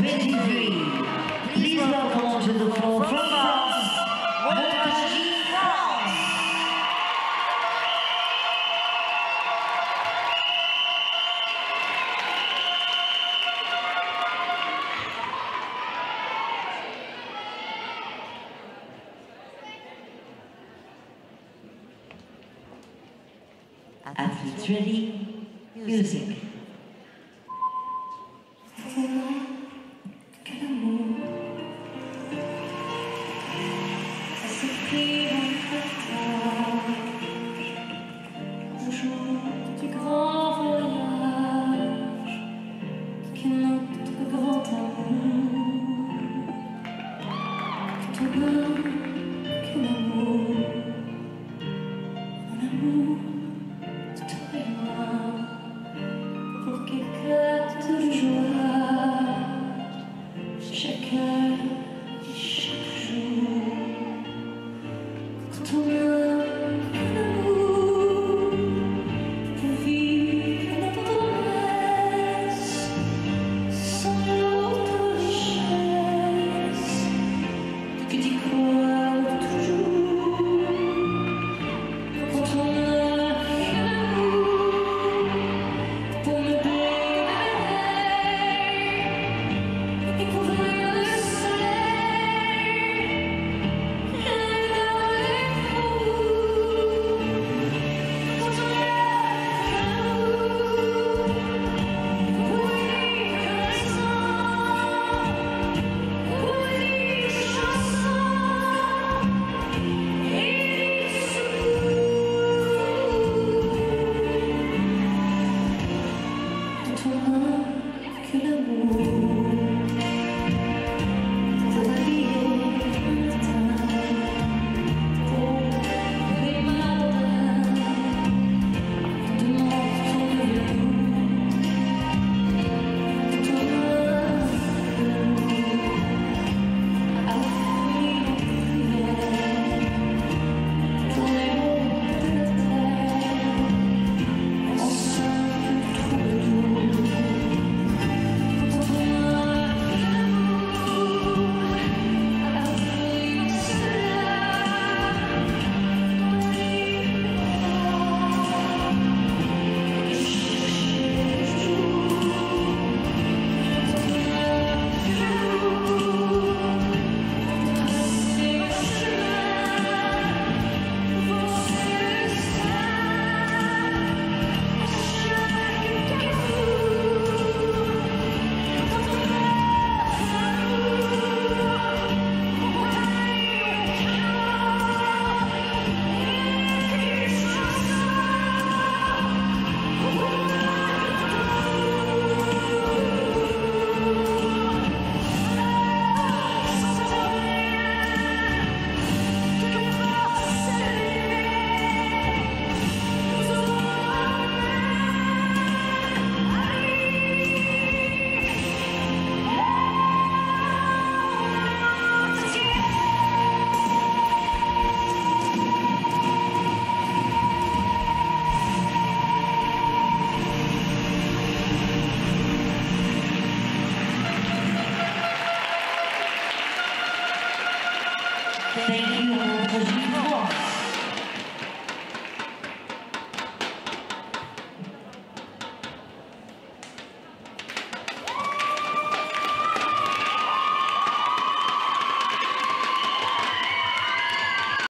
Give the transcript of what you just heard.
23. Please welcome onto the floor from France, Athletes ready, music. du grand share